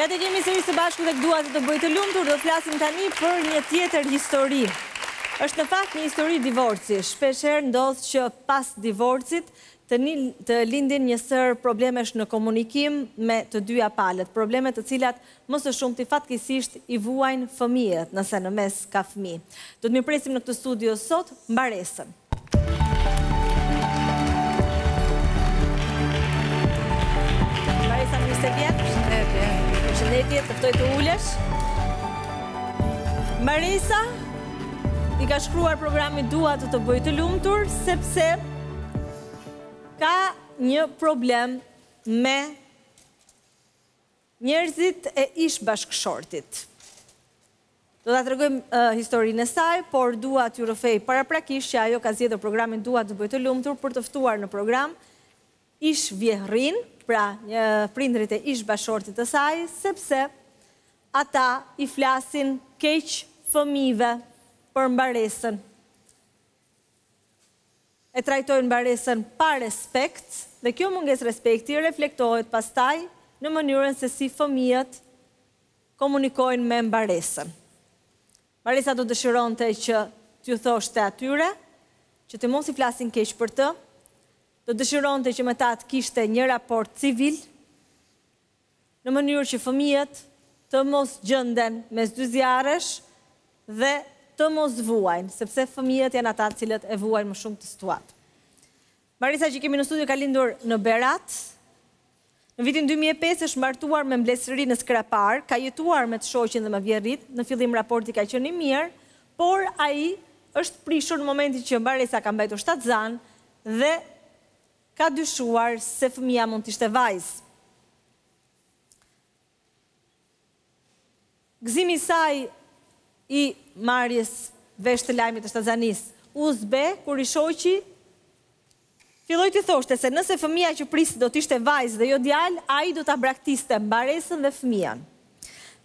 Ja tek jemi sërish së bashku te Dua të të bëj të lumtur do të flasim tani për një tjetër histori. Është në fakt një histori divorci. Shpeshherë ndodh që pas divorcit të lindin një sërë problemesh në komunikim me të dyja palët. Probleme të cilat Më së shumti fatkeqësisht i vuajnë fëmijët, nëse në mes ka fëmijë. Do të mirëpresim në këtë studio sot Mbaresën. Mbaresa mirë se vjen. Përshëndetje. Përshëndetje, të ftoj të ulesh. Mbaresa i ka shkruar programit Dua të të bëj të lumtur sepse ka një problem me Njerëzit e ish bashkëshortit. Do ta tregojmë historinë e saj, por dua t'ju rrëfej paraprakisht që ajo ka zgjedhur programin Dua të bëj të lumtur për të ftuar në program ish vjehrrin, pra një prindërit e ish bashkëshortit të saj, sepse ata i flasin keq fëmijëve për Mbaresën. e trajtojnë Mbaresën pa respekt dhe kjo mungesë respekti reflektohet pastaj në mënyrën se si fëmijët komunikojnë me Mbaresën. Mbaresa do të dëshironte që t'iu thoshte atyre që të mos i flasin keq për të, do të dëshironte që me ta të kishte një raport civil, në mënyrë që fëmijët të mos gjenden mes dy zjarresh dhe të mos vuajnë, sepse fëmijët janë ata të cilët e vuajnë më shumë këtë situatë. Mbaresa që kemi në studio ka lindur në Berat, në vitin dy mijë e pesë është martuar me mblesëri në Skrapar, ka jetuar me të shoqin dhe me vjehrrit, në fillim raporti ka qenë i mirë, por ai është prishur në momentin që Mbaresa ka mbetur shtatzënë dhe ka dyshuar se fëmija mund të ishte vajzë. Gëzimi i saj i marrjes vesh të lajmit të shtatzënisë u zbeh kur i shoqi filloi t'i thoshte se nëse fëmija që priste do të ishte vajzë dhe jo djalë, ai do ta braktiste Mbaresën dhe fëmijën.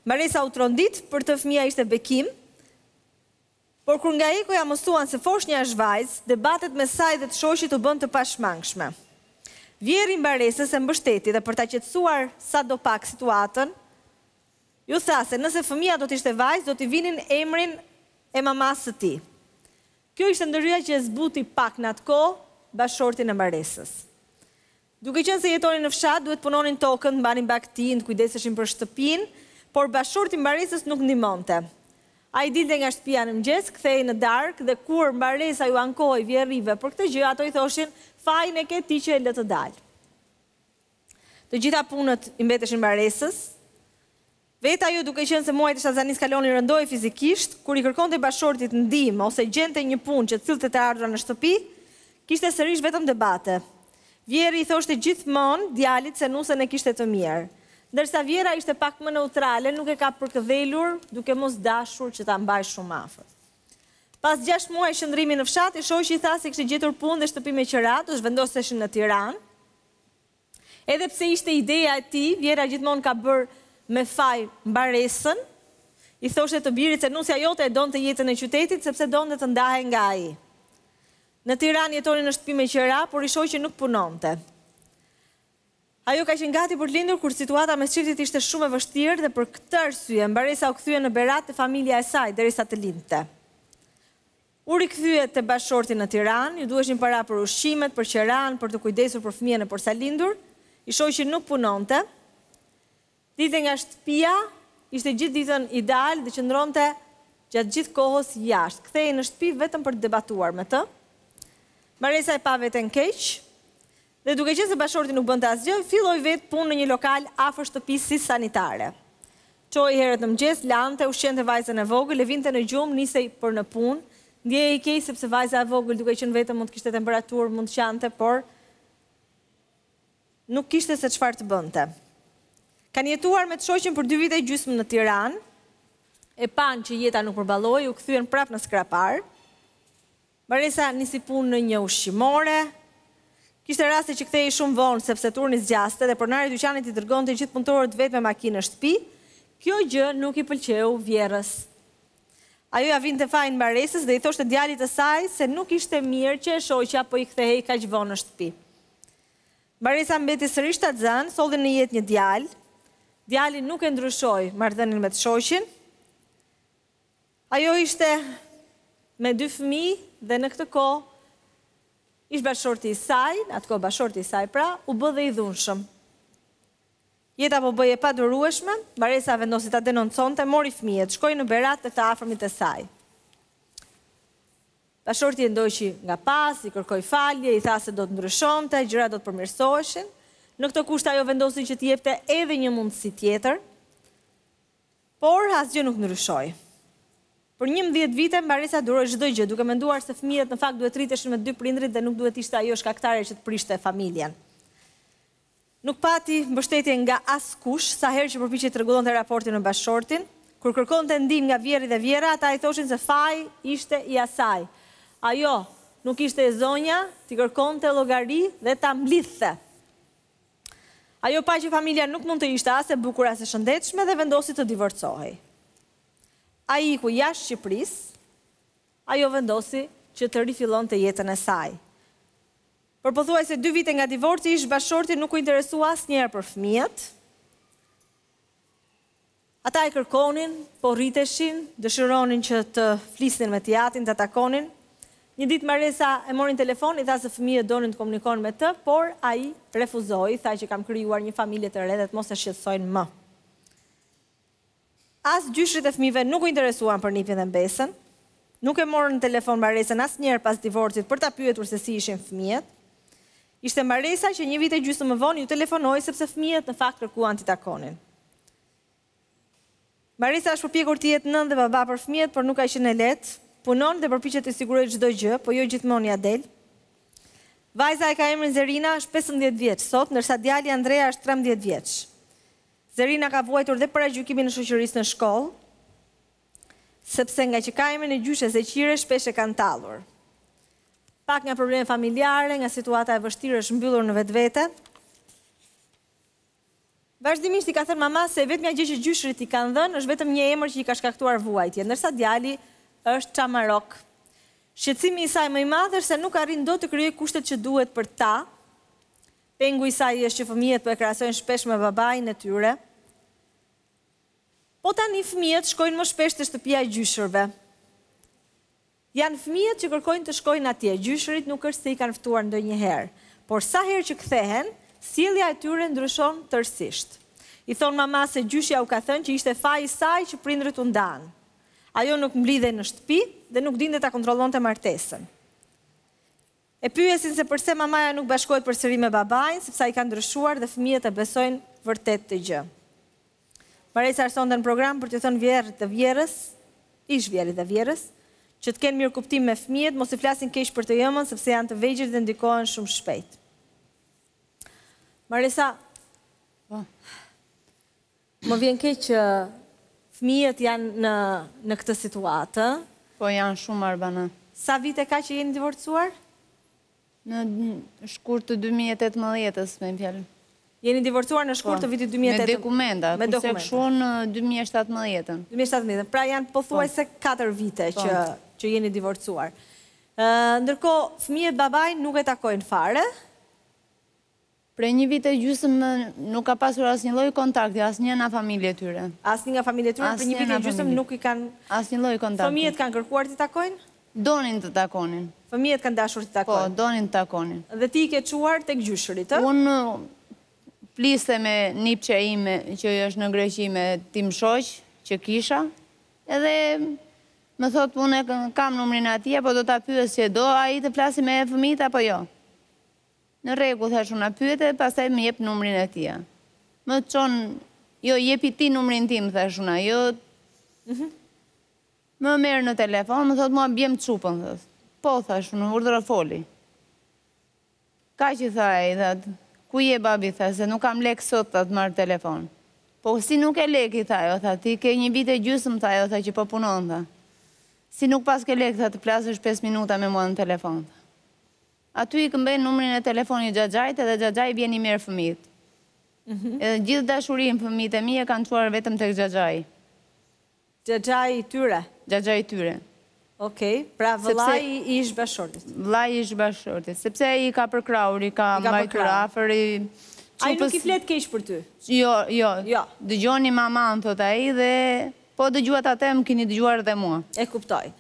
Mbaresa u trondit, për të fëmija ishte bekim, Por kur nga ekoja mësuan se foshnja është vajzë, debatet mes saj dhe të shoqit u bënë të pashmangshme. Vjehrri i Mbaresës e mbështeti dhe për ta qetësuar sadopak situatën, iu tha se nëse fëmija do të ishte vajzë do t'i vinin emrin e mamasë së tij. Kjo ishte ndërhyrja që e zbuti pak në atë kohë bashkëshortin e Mbaresës. Duke qenë se jetonin në fshat, duhet të punonin tokën, të mbanin bagëtinë, të kujdeseshin për shtëpinë, por bashkëshorti i Mbaresës nuk ndihmonte. Ai dilte nga shtëpia në mëngjes, kthehej në darkë dhe kur Mbaresa iu ankohej vjehrrive për këtë gjë, ato i thoshin, Fajin e ke ti që e lë të dalë. Të gjitha punët i mbeteshin Mbaresës Vetë ajo duke qenë se muajt e shtatzënisë kalonin rëndoi fizikisht, kur i kërkonte bashkëshortit ndihmë ose gjente një punë që të sillte të ardhura në shtëpi, kishte sërish vetëm debate. Vjehrri i thoshte gjithmonë djalit se nusen e kishte të mirë. Ndërsa vjehrra ishte pak më neutrale, nuk e ka përkëdhelur duke mos dashur që ta mbajë shumë afër. Pas gjashtë muajsh qëndrimi në fshat, i shoqi i tha se kishte gjetur punë dhe shtëpi me qera, do zhvendoseshin në Tiranë. Edhe pse ishte ideja e tij, vjehrra gjithmonë ka bërë me faj Mbaresën, i thoshte të birit se nusja jote e donte jetën e qytetit sepse donte të ndahej nga ai. Në Tiranë jetonin në shtëpi me qera, por i shoqi nuk punonte. Ajo ka qenë gati për të lindur kur situata mes çiftit ishte shumë e vështirë dhe për këtë arsye Mbaresa u kthye në Berat te familja e saj derisa të lindte. U rikthye te bashkëshorti në Tiranë, iu duheshin para për ushqimet, për qeranë, për t'u kujdesur për fëmijën e porsalindur. I shoqi nuk punonte. Dilte nga shtëpia, ishte gjithë ditën i dalë dhe qëndronte gjatë gjithë kohës jashtë. Kthehej në shtëpi vetëm për të debatuar me të. Mbaresa e pa veten keq. Dhe duke qenë se bashkëshorti nuk bënte asgjë, filloi vetë punë në një lokal afër shtëpisë si sanitare. Çohej herët në mëngjes, lante, ushqente vajzën e vogël, e vinte në gjumë, nisej për në punë. Ndjehej keq sepse vajza e vogël, duke qenë vetëm, mund të kishte temperaturë, mund të qante, por nuk kishte se çfarë të bënte. Kanë jetuar me të shoqin për dy vite e gjysmë në Tiranë, e panë që jeta nuk përballohej, u kthyen prapë në Skrapar. Mbaresa nisi punë në një ushqimore. Kishte raste që kthehej shumë vonë sepse turni zgjaste dhe pronari i dyqanit i dërgonte gjithë punëtorët vetë me makinë në shtëpi. Kjo gjë nuk i pëlqeu vjehrrës. Ajo ia vinte fajin Mbaresës dhe i thoshte djalit të saj se nuk ishte mirë që e shoqja po i kthehej kaq vonë në shtëpi. Mbaresa mbeti sërish shtatzënë, solli në jetë një djalë. Djali nuk e ndryshoi marrëdhënien me të shoqin. Ajo ishte me dy fëmijë dhe në këtë kohë ish-bashkëshorti i saj, atë kohë bashkëshorti i saj pra, u bë dhe i dhunshëm. Jeta po bëhej e padurueshme, Mbaresa vendosi ta denonconte, mori fëmijët, shkoi në Berat te të afërmit e saj. Bashkëshorti e ndoqi nga pas, i kërkoi falje, i tha se do të ndryshonte, gjërat do të përmirësoheshin. Në këto kushte ajo vendosi që t'i jepte edhe një mundësi tjetër. Por, asgjë nuk ndryshoi. Për njëmbëdhjetë vite, Maresa duroi çdo gjë, duke menduar se fëmijët në fakt duhet të rriteshin me dy prindërit dhe nuk duhet të ishte ajo shkaktare që të prishte familjen. Nuk pati mbështetje nga askush, sa herë që përpiqej të rregullonte raportin me bashkëshortin. Kur kërkonte ndihmë nga vjerri dhe vjerra, ata i thoshin se faji ishte i asaj. Ajo nuk ishte e zonja t'i kërkonte llogari dhe ta mblidhte. Ajo pa që familja nuk mund të ishte as e bukur as e shëndetshme dhe vendosi të divorcohej. Ai iku jashtë Shqipërisë, ajo vendosi që të rifillonte jetën e saj. Për pothuajse dy vite nga divorci, ish-bashkëshorti nuk u interesua asnjëherë për fëmijët. Ata e kërkonin, po rriteshin, dëshironin që të flisnin me të atin, ta takonin. Një ditë Maresa e mori në telefon, i tha se fëmijët donin të komunikonin me të, por ai refuzoi, tha që kam krijuar një familje të re dhe të mos e shqetësojnë më. As gjyshrit e fëmijëve nuk u interesuan për nipin dhe mbesën. Nuk e morën në telefon Maresën asnjëherë pas divorcit për ta pyetur se si ishin fëmijët. Ishte Maresa që një vit e gjysmë më vonë u telefonoi sepse fëmijët në fakt kërkuan t'i takonin. Maresa është përpjekur të jetë nënë dhe baba për fëmijët, por nuk ka qenë e lehtë. Punon dhe përpiqet të sigurojë çdo gjë, po jo gjithmonë ia del. Vajza e ka emrin Zerina, është pesëmbëdhjetë vjeç sot, ndërsa djali Andrea është trembëdhjetë vjeç. Zerina ka vuajtur dhe paragjykimin e shoqërisë në shkollë, sepse ngaqë ka emrin e gjyshes Zeqire shpesh e kanë tallur. Pak nga probleme familjare, nga situata e vështirë është mbyllur në vetvete. Vazhdimisht i ka thënë mamasë se e vetmja gjë që gjyshërit i kanë dhënë është vetëm një emër që i ka shkaktuar vuajtje, ndërsa djali është çamarok. Shqetësimi i saj më i madh është se nuk arrin dot të krijojë kushtet që duhet për ta. Pengu i saj është që fëmijët po e krahasojnë shpesh me babain e tyre. Po tani fëmijët shkojnë më shpesh te shtëpia e gjyshërve. Janë fëmijët që kërkojnë të shkojnë atje, gjyshërit nuk është se i kanë ftuar ndonjëherë, por sa herë që kthehen, sjellja e tyre ndryshon tërësisht. I thonë mamasë se gjyshja u ka thënë që ishte faji i saj që prindërit u ndanë. Ajo nuk mblidhej në shtëpi dhe nuk dinte ta kontrollonte martesën. E pyesin se përse mamaja nuk bashkohet përsëri me babain, sepse ai ka ndryshuar dhe fëmijët e besojnë vërtet këtë gjë. Maresa erdhi sonte në program për t'ju thënë vjerrit dhe vjerrës, ish vjerrit dhe vjerrës, që të kenë mirëkuptim me fëmijët, mos i flasin keq për të ëmën sepse janë të vegjël dhe ndikohen shumë shpejt. Maresa. Po. Më vjen keq që fëmijët janë në në këtë situatë. Po janë shumë Arbana. Sa vite ka që jeni divorcuar? Në shkurt të dy mijë e tetëmbëdhjetë-s me një fjalë. Jeni divorcuar në shkurt të vitit dy mijë e tetëmbëdhjetë? Po, me dekumenta, me dokumenta, kurse kështu në dy mijë e shtatëmbëdhjetë-ën. Dy mijë e shtatëmbëdhjetë-ën, pra janë pothuajse katër vite që që jeni divorcuar. Ëë, ndërkohë fëmijët babain nuk e takojnë fare? Prej një vit e gjysmë nuk ka pasur asnjë lloj kontakti, asnjë nga familje e tyre. Asnjë nga familje e tyre për një vit e gjysmë nuk i kanë. Asnjë lloj kontakti. Fëmijët kanë kërkuar t'i takojnë? Donin të takonin. Fëmijët kanë dashur t'i takojnë? Po, donin të takonin. Dhe ti i ke çuar tek gjyshërit, ë? Unë flisja me një mbesë time që është në Greqi me tim shoq që kisha, edhe më thotë unë kam numrin e atija po do ta pyes që do ai të flasi me fëmijët apo jo. Në rregull thash unë pyete pastaj më jep numrin e tija. Më çon jo jepi ti numrin tim thash unë a jo Më merr në telefon më thot mua bjem çupën thot. Po thash unë urdhëro foli. Kaq i tha ai that ku je babi tha se nuk kam lek sot tha të marr telefon. Po si nuk ke lek i tha ajo tha ti ke një vit e gjysmë tha ajo tha që po punon tha. Si nuk paske lek tha të flasësh pesë minuta me mua në telefon tha. Aty i këmbejnë numrin e telefonit xhaxhait edhe xhaxhai vjen i merr fëmijët. Edhe gjithë dashurinë fëmijët e mi e kanë çuar vetëm tek xhaxhai. Xhaxhai i tyre? Xhaxhai i tyre. Okej, pra vëllai i ish-bashkëshortit. Vëllai i ish-bashkëshortit, sepse ai i ka përkrahur, i ka mbajtur afër. Ai nuk i flet keq për ty? Jo, jo. Dëgjoni mamanë, thotë ai dhe po dëgjuat atë më keni dëgjuar edhe mua. E kuptoj.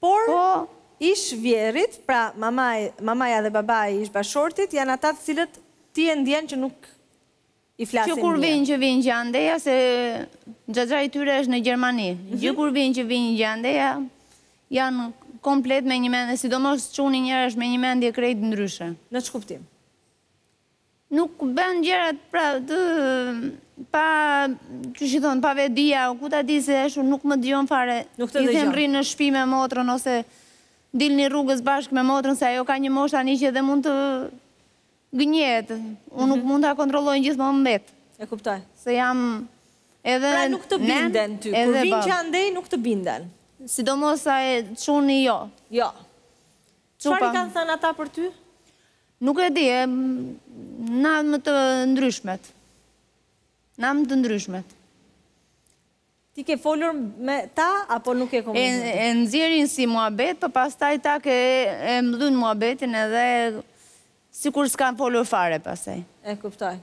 Por, ish-vjehrrit, pra mamaja dhe babai i ish-bashkëshortit, janë ata të cilët ti e ndjen që nuk i flasin mirë. Që kur vijnë që vijnë që andeja se xhaxhai i tyre është në Gjermani. Që kur vijnë që vijnë që andeja janë komplet me një mendje, sidomos çuni njeri është me një mendje krejt ndryshe. Në ç'kuptim? Nuk bën gjërat pra të pa ç'i thonë pa vetëdije, ku ta di se ashtu nuk më dëgjon fare. Nuk të dëgjon. I them rri në shtëpi me motrën ose dilni rrugës bashkë me motrën se ajo ka një moshë tani që dhe mund të gënjehet. Unë nuk mhm. mund ta kontrolloj gjithmonë mbet. E kuptoj. Se jam edhe Pra nuk të binden ty. Kur vin që andej nuk të binden. Sidomos ai çuni jo. Jo. Çfarë i kanë thënë ata për ty? Nuk e di, na më të ndryshmet. Na më të ndryshmet. Ti ke folur me ta, apo nuk ke komunikuar? E nxjerrin si muhabet, po pastaj ta mbyllin muhabetin edhe sikur s'kanë folur fare pastaj. E kuptoj.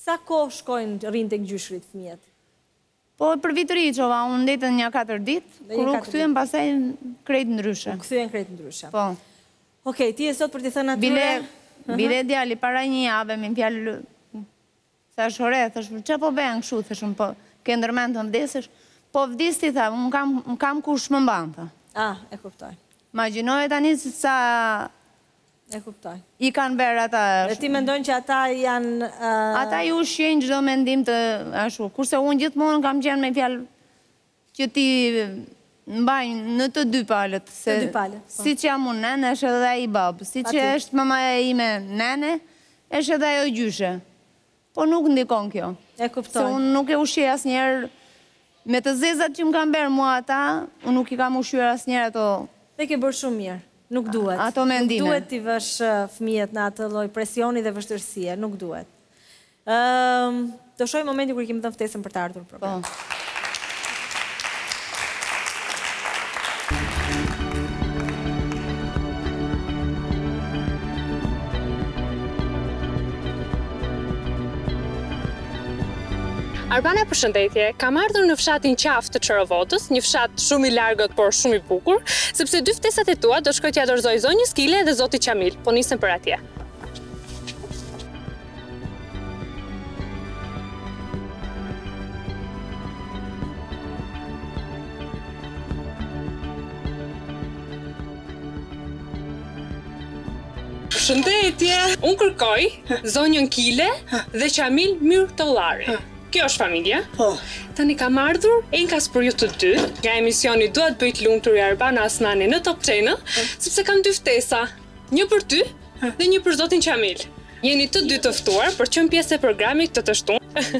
Sa kohë shkojnë rrinë te gjyshërit fëmijët? Po për vit të ri çova, unë ndenjën nja katër ditë, kur u kthyen pastaj krejt ndryshe. U kthyen krejt ndryshe. Po. Okej, ti je sot për t'i thënë atyre... Bile, bile djali para një jave, me një fjalë... Thashë, ore, thashë, për ça po bëhen kështu, thashë, unë po, ke ndërmend të vdesësh, po vdis ti, tha, unë kam, kam kush më mban, tha. Ah, e kuptoj. Imagjino tani se sa E kuptoj. I kanë bërë ata. Dhe ti mendon që ata janë Ata i ushqejnë çdo mendim të ashtu. Kurse unë gjithmonë kam qenë me fjalë që t'i mbaj në të dy palët, se... Të dy palët, po. siç jam unë nënë, është edhe ai babë, siç është mamaja ime nënë, është edhe ajo gjyshe. Po nuk ndikon kjo. E kuptoj. Se unë nuk e ushqej asnjëherë me të zezat që më kanë bërë mua ata, unë nuk i kam ushqyer asnjëherë ato. Dhe ke bërë shumë mirë. Nuk duhet. Ato mendime. Nuk duhet t'i vësh fëmijët në atë lloj presioni dhe vështirësie. Nuk duhet. Ëh, do shohim momentin kur i kemi dhënë ftesën për të ardhur. Arbana përshëndetje, kam ardhur në fshatin Qafë të Çorovodës, një fshat shumë i largët, por shumë i bukur, sepse dy ftesat e tua do shkoj t'ia dorëzoj zonjës Kile dhe zotit Qamil, po nisem për atje. Përshëndetje, unë kërkoj zonjën Kile dhe Qamil Myrtollari. Kjo është familja? Po. Tani kam ardhur, enkas për ju të dy, nga emisioni Dua të të bëj të lumtur i Arbana Osmanit në Top Channel, sepse kam dy ftesa. Një për ty dhe një për zotin Qamil. Jeni të dy të ftuar për të qenë pjesë e programit të së shtunës.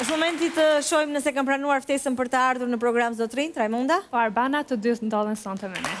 Është momenti të shohim nëse kanë pranuar ftesën për të ardhur në program zotërinjtë, Rajmonda? Po Arbana të dy ndodhen sonte me ne.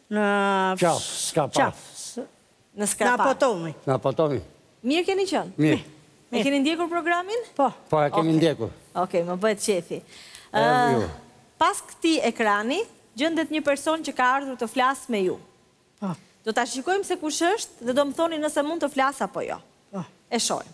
Në qafë, s'ka pa. Në s'ka pa. Në anatomi. Mirë keni qenë? Mirë. E keni ndjekur programin? Po. Po, e kemi ndjekur. Okej, më bëhet qejfi. Pas këtij ekrani, gjendet një person që ka ardhur të flasë me ju. Po. Do ta shikojmë se kush është dhe do më thoni nëse mund të flasë apo jo. Po. E shohim.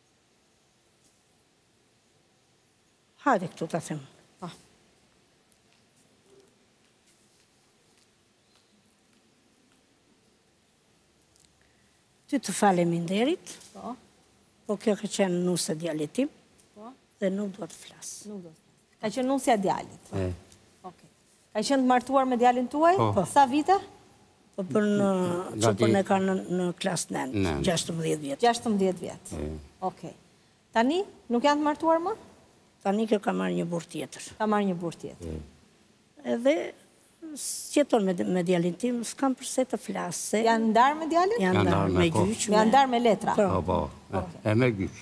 Hajde këtu ta them. Ah. Ty të falem i nderit. Po. Po kjo ka qenë nusja e djalit tim. Po. Dhe nuk dua të flas. Nuk do të flasë. Ka qenë nusja e djalit. E. Kanë qenë të martuar me djalin tuaj? Sa vite? Po që kur që kur kanë në klasë nëntë, gjashtëmbëdhjetë vjeçe. Gjashtëmbëdhjetë vjeçe, okej. Tani, nuk janë të martuar më? Tani kjo ka marrë një burrë tjetër. Ka marrë një burrë tjetër. Edhe, s'jeton me djalin tim, s'kam përse të flas. Janë ndarë me djalin? Janë ndarë me gjyq. Janë ndarë me letra? Po, po, e me gjyq.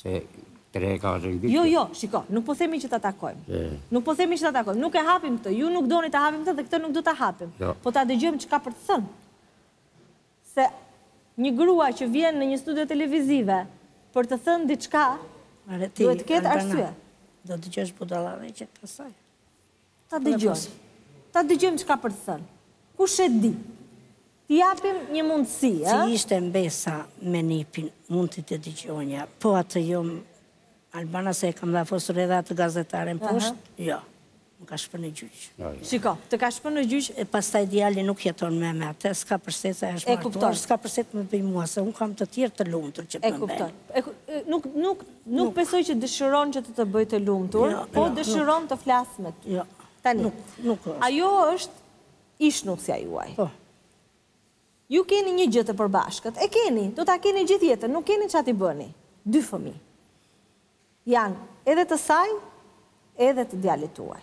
Se tre e katër ditë. Jo, jo, shiko, nuk po themi që ta takojmë. Nuk po themi që ta takojmë. Nuk e hapim këtë. Ju nuk doni ta hapim këtë dhe këtë nuk do ta hapim. Jo. Po ta dëgjojmë ç'ka për të thënë. Se një grua që vjen në një studio televizive për të thënë diçka, duhet të ketë arsye. Do të dëgjosh budallallëqet e saj. Ta dëgjojmë. Ta dëgjojmë ç'ka për të thënë. Kush e di? T'i japim një mundësi, ë? Të ishte mbesa me nipin, mund t'i dëgjonja. Po atë jo, Albana, se e kam llafosur edhe atë gazetaren poshtë, jo. Më ka shpënë në gjyq. Shiko, të ka shpënë në gjyq. E pastaj djali nuk jeton më me atë, s'ka përse se e është martuar, s'ka përse të më bëjë mua, se unë kam të tjerë të lumtur që të më bëjnë. E kuptoj. Nuk, nuk, Nuk besoj që dëshiron që të të bëjë të lumtur, po dëshiron të flasë me ty. Tani, ajo është ish nusja juaj. Po. Ju keni një gjë të përbashkët. E keni, do ta keni gjithë jetën, nuk keni ça t'i bëni. Dy fëmijë. Janë edhe të saj, edhe të djalit tuaj.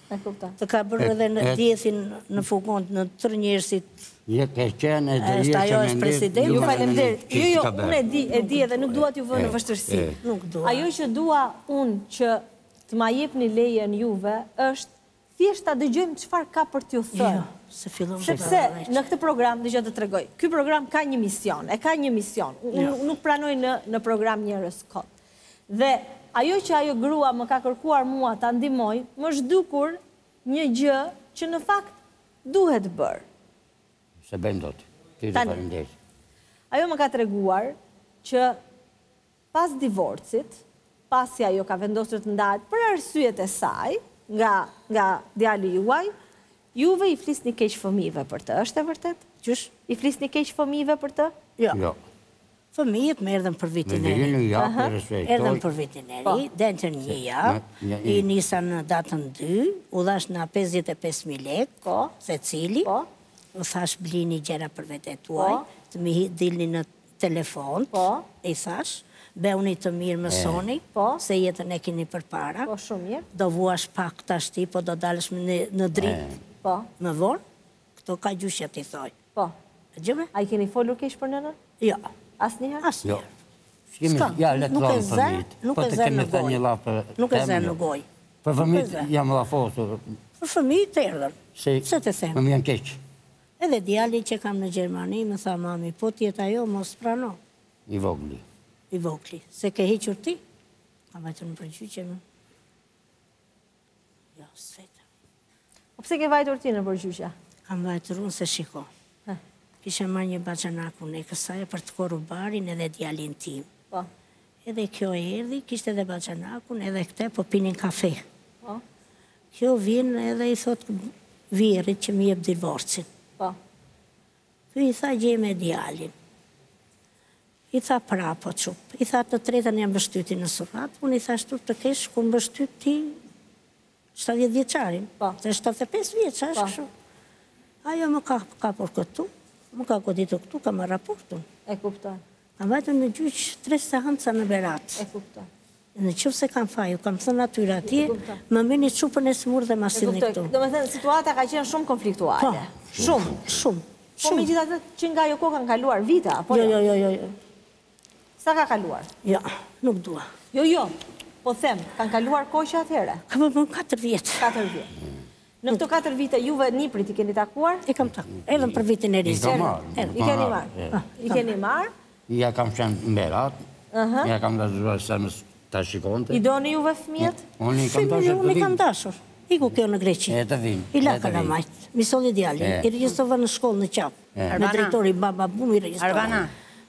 E kuptoj. Të ka bërë edhe në djethin në fukont në tërë njërësit. Je ke qenë edhe je që me ndërë. Ju falem dhe. Jo, jo, unë e di, e di edhe nuk dua t'ju vë në vështirësi. Nuk dua. Ajo që dua unë që të ma jepni lejen juve, është thjesht ta dëgjojmë çfarë ka për t'ju thënë. Jo, se fillon të përra. Sepse në këtë program, dëgjo të të tregoj, ky program ka një mision, e ka një mision. Nuk pranoj në program njerëz kot. Dhe ajo që ajo grua më ka kërkuar mua ta ndihmoj, më është dukur një gjë që në fakt duhet bërë. S'e bëjmë dot. Ty të faleminderit. Ajo më ka treguar që pas divorcit, pasi ajo ka vendosur të ndahet për arsyet e saj nga nga djali juaj, Juve i flisni keq fëmijëve për të, është e vërtetë? Qysh? I flisni keq fëmijëve për të? Jo. Jo. Fëmijët më erdhën për vitin e ri. Në vitin e japë, e respektoj. Erdhën për vitin e ri, ndenjtën një javë, i nisa në datën 2, u dhashë nga 55.000 lekë, po, secili, u thashë blini gjëra për vete tuaj, të më dilni në telefon dhe i thashë, bëhuni të mirë mësoni se jetën e keni përpara, do vuash pak tashti po do dalësh në dritë më vonë, këto ka gjyshja t'i thojë. Po. E dëgjove? A i keni folur keq për nënën? Jo. Asnjëherë? Asnjëherë. S'ka, nuk e zë, nuk e zë në gojë. Nuk e zë në gojë. Për fëmijët jam llafosur. Për fëmijët erdhën. Se të them. Më vjen keq. Edhe djali që kam në Gjermani më tha mami po të jetë ajo mos prano. I vogli. I vogli. Se ke hequr ti? Kam vajtur nëpër gjyqe më. Jo, s'feta. Po pse ke vajtur ti nëpër gjyqe? Kam vajtur unë se shiko. Kisha marrë një baxhanak unë e kësaj për të koru barin edhe djalin tim. Po. Edhe kjo erdhi, kishte edhe baxhanakun edhe këtë po pinin kafe. Po. Kjo vjen edhe i thotë vjehrrit që më jep divorcin. Po. Ky i tha gjeje me djalin. I tha prapë çupë. I tha të tretën e pështyti në surrat. Unë i thashë turp të kesh kur pështyt ti 70 vjeçarin. Po. Se 75 vjeç është po. kështu. Ajo më ka kapur këtu, më ka goditur këtu, kam dhe raportin. E kuptoj. Kam vajtur në gjyq tre seanca në Berat. E kuptoj. Në qoftë se kam faj, u kam thënë atyre atje, E kuptoj. më merrni çupën e sëmurë dhe ma E sillni kuptoj. këtu. Domethënë situata ka qenë shumë konfliktuale. Po. Shumë. Shumë. Po Shumë. megjithatë që nga ajo kohë kanë kaluar vite, apo Jo, jo? jo, jo, jo, jo. Sa ka kaluar? Jo, nuk dua. Jo, jo. Po them, kanë kaluar kohë që atëherë. Kam bërë katër vjet. Katër vjet. Në këto katër vite juve nipërit i keni takuar? I kam takuar. Edhe për vitin e ri. I kam marrë. I keni marrë. I keni marrë. Ia kam çuar në Berat. Ja kam vazhduar sa më ta shikonte. I doni juve fëmijët? Unë i kam dashur. Unë i kam dashur. Iku kjo në Greqi. E të vijnë. I la kalamajt. M'i solli djali. I regjistrova në shkollë në Qafë. Me drejtori baba bum i regjistrova. Arbana.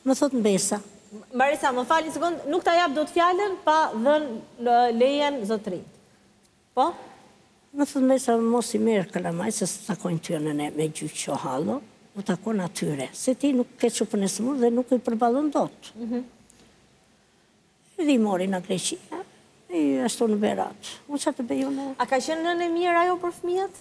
Më thotë mbesa. Marisa, më fal një sekondë, nuk ta jap dot fjalën pa dhënë lejen zotëria. Po, më thotë mbesa mos i merr kalamajt se s'të takojnë ty në ne me gjyq o hallo, u takon atyre, se ti nuk ke çupën e sëmurë dhe nuk i përballon dot. Dhe i mori nga Greqia, i ashtu në Berat. Unë ça të bëj unë? A ka qenë nënë e mirë ajo për fëmijët?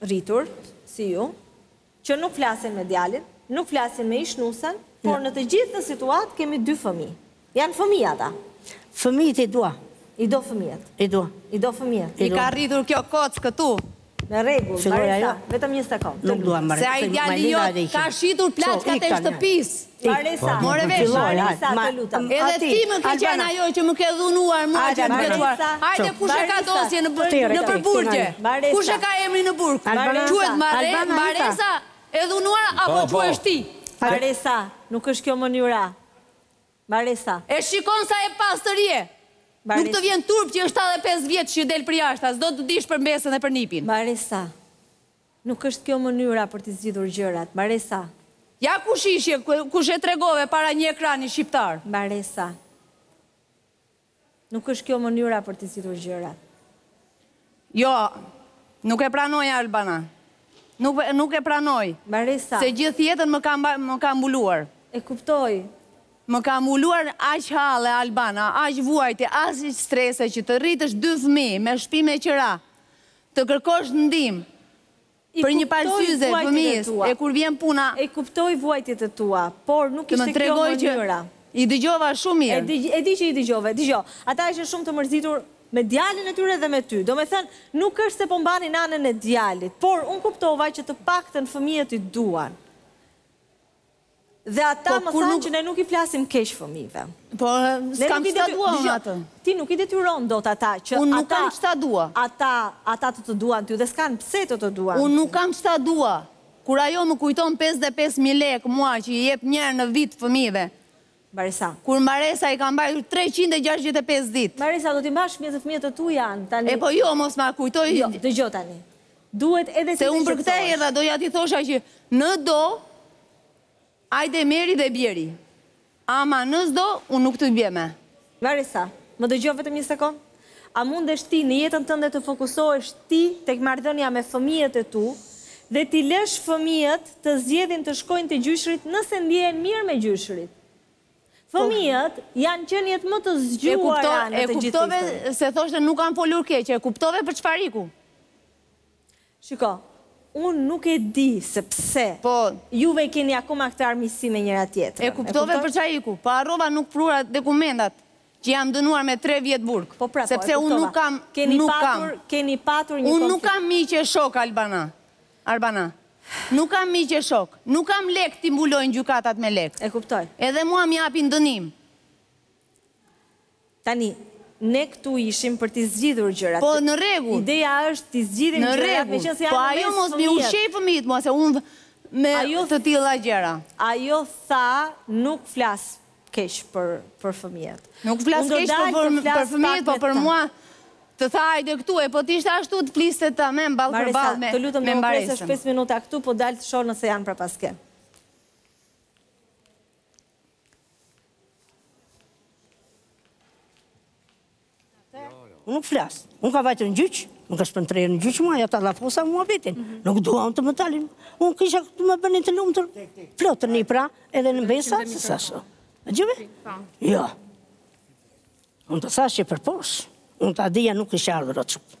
rritur si ju, që nuk flasin me djalin, nuk flasin me ish-nusen, por në të gjithë në situatë kemi dy fëmijë. Janë fëmijë ata. Fëmijët i dua. I do fëmijët. I dua. I do fëmijët. I ka rritur kjo kocë këtu. Në rregull, Mbaresa, vetëm një sekond. Nuk dua. Mbaresa. Se ai djali jot ka shitur plaçkat e shtëpisë. Mbaresa, more vesh, Mbaresa, të lutem. Edhe ti më ke qenë ajo që më ke dhunuar mua që më ke quar. Hajde, kush e ka dosjen nëpër burgje? Kush e ka emrin në burg? Quhet Mbaresa e dhunuar apo quhesh ti? Mbaresa, nuk është kjo mënyra. Mbaresa. E shikon sa e pastër je. Nuk të vjen turp që je shtatëdhjetë e pesë vjeç që del për jashtë, as do të dish për mbesën dhe për nipin. Mbaresa. Nuk është kjo mënyra për t'i zgjidhur gjërat. Mbaresa. Ja kush ishe, kush e tregove para një ekrani shqiptar. Mbaresa. Nuk është kjo mënyra për t'i zgjidhur gjërat. Jo, nuk e pranoj Albana. Nuk, nuk e pranoj. Mbaresa. Se gjithë jetën më ka, më ka mbuluar. E kuptoj. Më ka mbuluar aq halle Albana, aq vuajtje, aq strese që të rritësh dy fëmijë me shtëpi me qira. Të kërkosh ndihmë për një parë syze e fëmijës e kur vjen puna. E kuptoj vuajtjet e tua, por nuk ishte kjo mënyra. Të më tregoj që i dëgjova shumë mirë. E di që i dëgjove. Dëgjo, ata ishin shumë të mërzitur me djalin e tyre dhe me ty. Domethënë, nuk është se po mbanin anën e djalit, por unë kuptova që të paktën fëmijët i duan. Dhe ata më thanë që ne nuk i flasim keq fëmijëve. Po, s'kam ç'ta dua unë atë. Ti nuk i detyron dot ata që ata... Unë nuk kam ç'ta dua. Ata të të duan ty dhe s'kanë pse të të duan ty. Unë nuk kam ç'ta dua. Kur ajo më kujton pesëdhjetë e pesë mijë lekë mua që i jep një herë në vit fëmijëve, Mbaresa. Kur Mbaresa i ka mbajtur treqind e gjashtëdhjetë e pesë ditë. Mbaresa, do t'i mbash fëmijët se fëmijët e tu janë tani. Epo jo, mos ma kujtojë. Jo, dëgjo tani. Duhet edhe ti të qetësohesh. Se unë për këtë erdha, doja t'i thosha që në do, hajde merri dhe bjeri. Ama në s'do, unë nuk t'i bie më. Mbaresa, më dëgjo vetëm një sekondë? A mundesh ti në jetën tënde të fokusohesh ti tek marrëdhënia me fëmijët e tu dhe t'i lësh fëmijët të zgjedhin të shkojnë te gjyshërit nëse ndjehen mirë me gjyshërit? Fëmijët janë qeniet më të zgjuara në të gjithë. E kuptove, se thoshte nuk kam folur keq, e kuptove për çfarë iku? Shiko, unë nuk e di se pse juve i keni akoma këtë armiqësi me njëra tjetrën. E kuptove për çfarë iku? Po harrova, nuk prura dokumentat që jam dënuar me tre vjet burg, sepse unë nuk kam, nuk kam, unë nuk kam miq e shokë Albana, Arbana, nuk kam miq e shokë, nuk kam lekë t'i mbulojnë gjykatat me lekë. Edhe mua m'japin dënim. Tani, ne këtu ishim për t'i zgjidhur gjërat. Po, në rregull. Ideja është t'i zgjidhim gjërat, meqenëse janë në mes fëmijët. Në rregull. Po ajo mos m'i ushqejë fëmijët mua me të tilla gjëra. Ajo tha, nuk flas keq për fëmijët. Nuk flas keq për fëmijët, po për mua, të tha hajde këtu, e po të ishte ashtu të fliste ta merrem ballë për ballë me Maresën. Maresa, të lutem të më presësh pesë minuta këtu, po dal të shoh nëse janë prapaskenë. Unë nuk flas. Unë kam vajtur në gjyq, më ka shpën në gjyq mua, ja t'ia lafosë muhabetin. Mhm. Nuk dua unë të më tallin. Unë ku ishte të më bënit të lumtur. Flotë një pra, edhe në besa, se sa shë. A gjëve? Po. Jo. Unë të thashë që përposh. Unë ta dija nuk kisha ardhur o qëpë.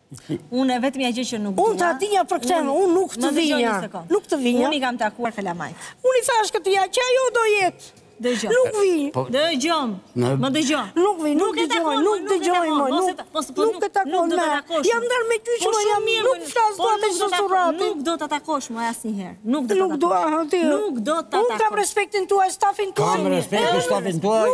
Unë e vetëmja gjë që nuk dua... Unë ta dinja për këtë, unë nuk do vinja. Nuk do vinja. Unë i kam takuar të lamajt. Unë i thashë këtë ja, që ajo do jetë. Dëgjomë. Nuk vinja. Po- Dëgjomë. Më dëgjo. Nuk vinja, nuk dëgjoj, nuk dëgjoj. Po- nuk do e takosh, nuk do e takosh më. Jam ndarë me ty që më jam, nuk flas dot te surrati. Nuk do të takosh më asnjëherë. Nuk do të takosh. Nuk do të takosh. Unë kam respektin tuaj, stafin tuaj. Kam respektin tuaj, stafin tuaj.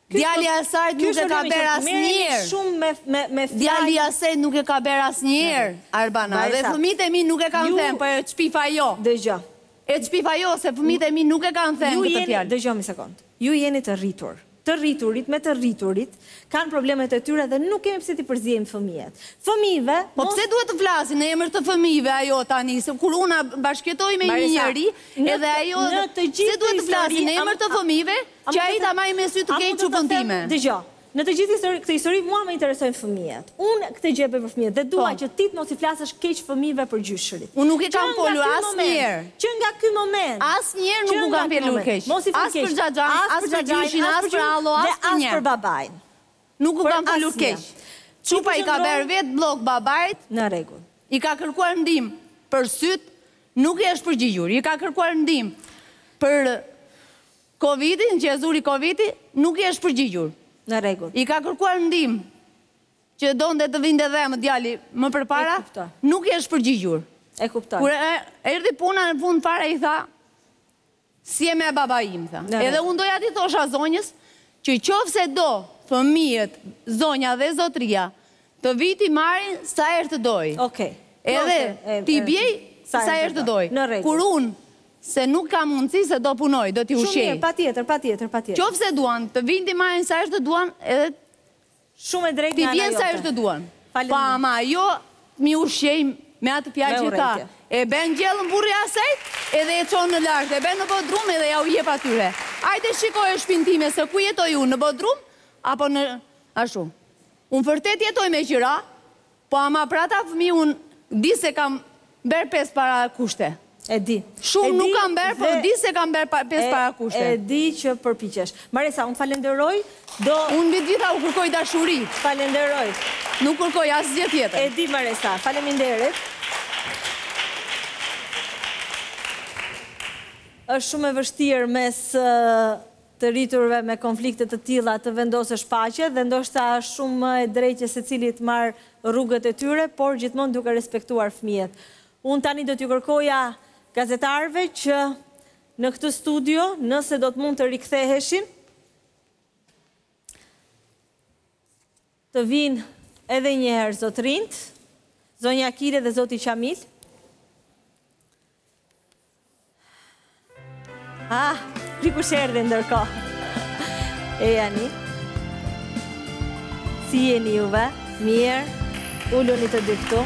Djali i asajt nuk e ka bër asnjëherë. Djali i asaj nuk e ka bër asnjëherë, Arbana. Dhe fëmijët e mi nuk e kanë thënë, po e shpif ajo. Dëgjo. E shpif ajo se fëmijët e mi nuk e kanë thënë këtë fjalë. Dëgjo një sekondë. Ju jeni të rritur. Të rriturit me të rriturit kanë problemet e tyre dhe nuk kemi pse t'i përziejmë fëmijët. Fëmijëve mos Po pse duhet të flasi në emër të fëmijëve ajo tani, se kur unë bashkëjetoj me një njeri, edhe ajo Pse duhet të flasi në emër të fëmijëve? Që ai ta marrë me sy të keq çupën time. Dëgjo, në të gjithë histori, këtë histori mua më interesojnë fëmijët. Unë këtë gjë e bëj për fëmijët dhe dua që ti të mos i flasësh keq fëmijëve për gjyshërit. Unë nuk i kam folur asnjëherë. Që nga ky moment. Asnjëherë nuk u kam folur keq. Mos i fol keq. As për xhaxhain, as për gjyshin, as për hallo, as për njeri. Dhe as për babain. Nuk u kam folur keq. Çupa i ka bërë vetë bllok babait. Në rregull. I ka kërkuar ndihmë për sytë, nuk i është përgjigjur. I ka kërkuar ndihmë për Kovidi, që e zuri Kovidi, nuk i është përgjigjur. Në rregull. I ka kërkuar ndihmë, që donte të vinte dhe djali më përpara, nuk i është përgjigjur. E kuptoj. Kur erdhi puna në fund fare i tha, s'je më baba im, tha. Edhe unë doja t'i thosha zonjës, që qoftë se do fëmijët, zonja dhe zotria, të vijë t'i marrin sa herë të dojë. Okej. Edhe t'i bjej sa herë të dojë. Në rregull. Kur unë Se nuk kam mundësi se do punojë, do t'i ushqejë. Shumë mirë, patjetër, patjetër, patjetër. Qoftë se duan, të vijnë t'i marrin sa herë të duan edhe Shumë e drejtë nga ana jote. T'i bien sa herë të duan. Faleminderit. Po ama ajo m'i ushqej me atë fjalë që tha, e ben gjellën burri i asajt edhe e çon më lart, e ben në bodrum edhe jau jep atyre. Hajde shikoje shpinë time se ku jetoj unë, në bodrum apo në ashtu. Unë vërtet jetoj me qira, po ama për ata fëmijë un di se kam ber pesë para kushte. E di. Shumë nuk kam ber po di se kam ber pesë para kushte. E di që përpiqesh. Maresa, un të falenderoj. Do Un mbi të gjitha u kërkoj dashuri. Të falenderoj. Nuk kërkoj asgjë tjetër. E di Maresa. Faleminderit. Është shumë e vështirë mes të rriturve me konflikte të tilla të vendosësh paqe dhe ndoshta është shumë e drejtë që secili të marrë rrugët e tyre, por gjithmonë duke respektuar fëmijët. Unë tani do t'u kërkoja gazetarëve që në këtë studio, nëse do të mund të riktheheshin, të vijnë edhe një herë zotërinjtë, zonja Kile dhe zoti Qamil. Ah, Riku s'erdhi ndërkohë. Ejani. Si jeni juve, mirë, uluni të dy këtu.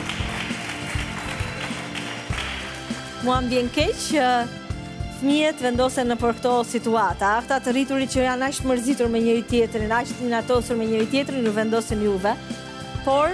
Mua më vjen keq që fëmijët vendosen nëpër këto situata. Ata të rriturit që janë aq të mërzitur me njëri-tjetrin, aq të inatosur me njëri-tjetrin, ju vendosin juve. Por,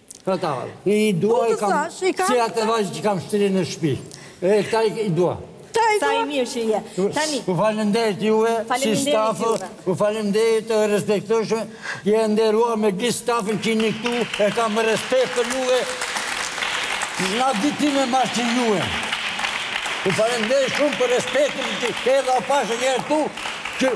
Për ata, i dua i kam, si atë vajzë që kam shtiri në shpi. E, këta i dua. Këta i dua. Sa i mirë që je. Tani. Ju faleminderit juve, si staf, ju faleminderit të respektushme, je e nderuar me gjithë stafin që jeni këtu, e kam respekt për juve, nga ditin e parë që juve. Ju faleminderit shumë për respektin që edhe o pashë njëherë këtu, që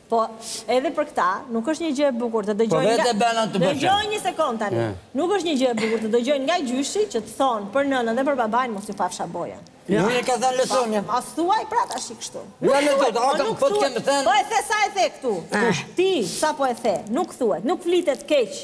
Po, edhe për këta, nuk është një gjë e bukur të dëgjojnë nga... Po vetë e bënë atë bëqen. Dëgjo një sekondë tani. Nuk është një gjë e bukur të dëgjojnë nga gjyshi që të thonë për nënën dhe për babain mos ju pafsha bojën. Jo, e ka thënë mësuesja. Ma thuaj për ata shih kështu. Ja në të të po të kemë thënë. Po e the sapo e the këtu. Ti, sapo e the. Nuk thuhet, nuk flitet keq.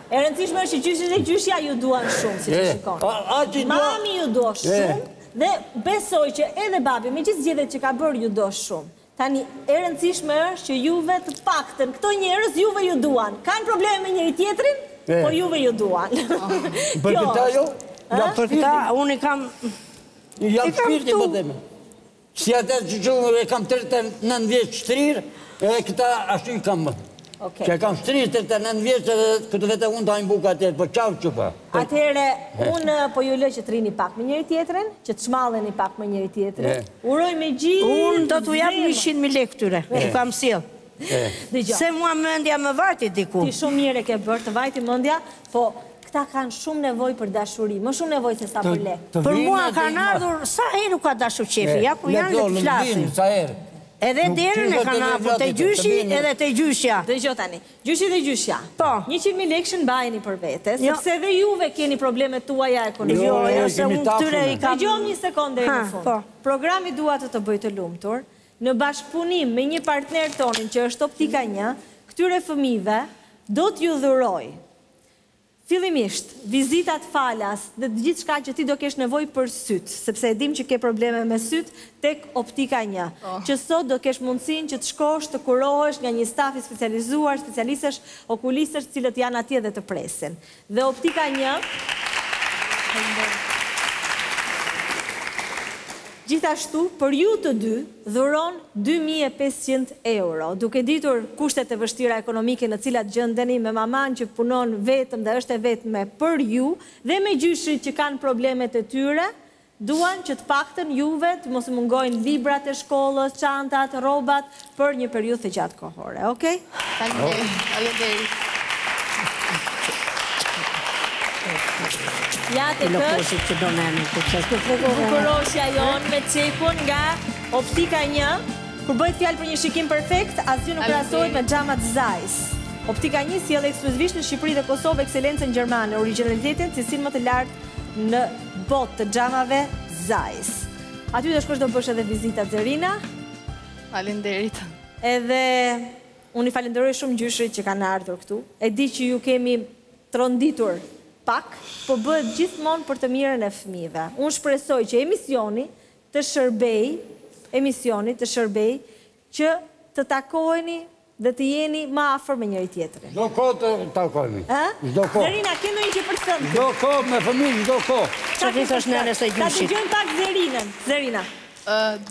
E rëndësishme është që gjyshi dhe gjyshja ju duan shumë, siç e shikoni. Mami ju do shumë dhe besoj që edhe babi me gjithë zgjedhjet që ka bërë ju do shumë. Tani, e rëndësishme është që juve të paktën, këto njerëz juve ju duan. Kanë probleme me njëri-tjetrin, po juve ju duan. Për këta jo? Për këta, unë i kam... I kam shpirt, po dhe më. Si ata që që unë e kam 39 vjet shtrirë, edhe këta ashtu i kam më. Që e kam shtrirë 39 vjet edhe këtë vete unë të hajnë buka atje, po qavë që pa. Po. Atëhere, unë po ju lë që të rrini pak me njëri-tjetrin, që të çmalleni pak me njëri-tjetrin. Uroj me gjithë zemër. Unë do t'u jap 100 mijë lekë këtyre, që kam sjellë. Se mua mëndja më vajti diku. Ti shumë mirë ke bërë të vajti mëndja, po Këta kanë shumë nevojë për dashuri, më shumë nevojë se sa për lek. Për mua kanë ardhur, sa herë u ka dashur qefi, ja ku janë le të flasin. Edhe derën e kanë hapur te gjyshi edhe te gjyshja. Dëgjo tani, gjyshi dhe gjyshja, njëqind mijë lekë mbajeni për vete, sepse edhe juve keni problemet tuaja ekonomike. Jo, jo, se unë këtyre i kam... Dëgjomë një sekondë deri në fund. Programi Dua të të bëj të lumtur, në bashkëpunim me një partner tonin që është Optika një, këtyre fëmijëve do t'ju dhurojë Fillimisht, vizitat falas dhe gjithçka që ti do kesh nevojë për sytë, sepse e dimë që ke probleme me sytë, tek Optika një, që sot do kesh mundësinë që të shkosh të kurohesh nga një staf i specializuar specialistesh okulistesh të cilët janë atje dhe të presin. Dhe Optika një, gjithashtu për ju të dy, dhuron dy mijë e pesëqind euro. Duke ditur kushtet e vështira ekonomike në cilat gjëndeni, me mamanë që punon vetëm dhe është e vetme për ju, dhe me gjyshrit që kanë problemet e tyre, duan që të paktën juve t'ju mos mungojnë librat e shkollës, çantat, rrobat për një periudhë të gjatë kohë. Kohore, ok. Faleminderit. Ja te kësh. Bukuroshja jonë me çekun nga Optika 1. Kur bëhet fjalë për një shikim perfekt, asgjë nuk krahasohet me xhamat Zeiss. Optika 1 sjell ekskluzivisht në Shqipëri dhe Kosovë ekscelencën gjermane, origjinalitetin, cilësinë më të lartë në botë të xhamave Zeiss. Aty do shkosh do bësh edhe vizitat Zerina. Faleminderit. Edhe unë i falenderoj shumë gjyshrit që kanë ardhur këtu. E di që ju kemi tronditur pak, po bëhet gjithmonë për të mirën e fëmijëve. Unë shpresoj që emisioni të shërbejë, emisioni të shërbejë që të takoheni dhe të jeni më afër me njëri-tjetrin. Çdo kohë të takohemi. Ë? Çdo kohë. Zerina, ke ndonjë gjë për të thënë? Çdo kohë, me fëmijë çdo kohë. Ça t'i thuash nënës e gjyshit. Ta dëgjojmë pak Zerinën. Zerina.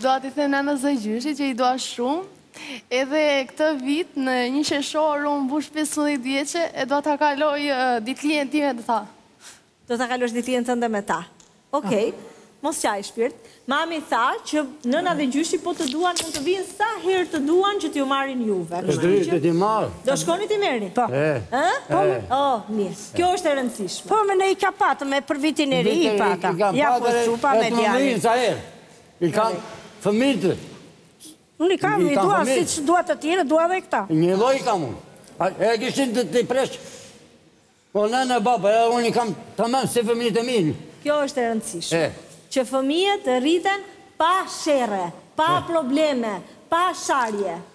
Dua t'u them nënës dhe gjyshit që i dua shumë. Edhe këtë vit në një qershor unë mbush 15 vjeçe e do ta kaloj ditëlindjen time me ta. Do ta kalosh ditëlindjen tënde me ta. Okej. Mos qaj shpirt. Mami tha që nëna dhe gjyshi po të duan mund të vijnë sa herë të duan që t'ju marrin juve. Kështu që do t'i marr. Do shkoni t'i merrni? Po. Ëh? Po. Oh, mirë. Kjo është e rëndësishme. Po me ne i ka patë, me për vitin e ri i pata. Ja po çupa me djalin. I kam fëmijë. Unë i kam, i dua siç i dua të tjere, dua dhe këta. Njëlloj i kam unë. E kështu të të presh. Pa nënë, baba, e unë i kam të mëmë si fëmijët e mi. Kjo është e rëndësishme. Që fëmijët rriten pa sherre, pa probleme, pa sharje.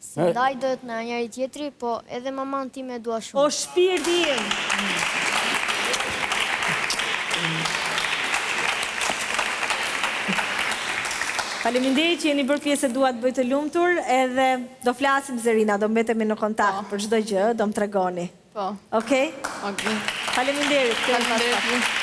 Se ndaj duhemi me njëri-tjetrin po edhe maman time e dua shumë. O shpirti im. Faleminderit që jeni bërë pjesë e Dua të të bëj të lumtur edhe do flasim Zerina do mbetemi në kontakt për çdo gjë do më tregoni. Po. Okej. Okej. Faleminderit. Faleminderit.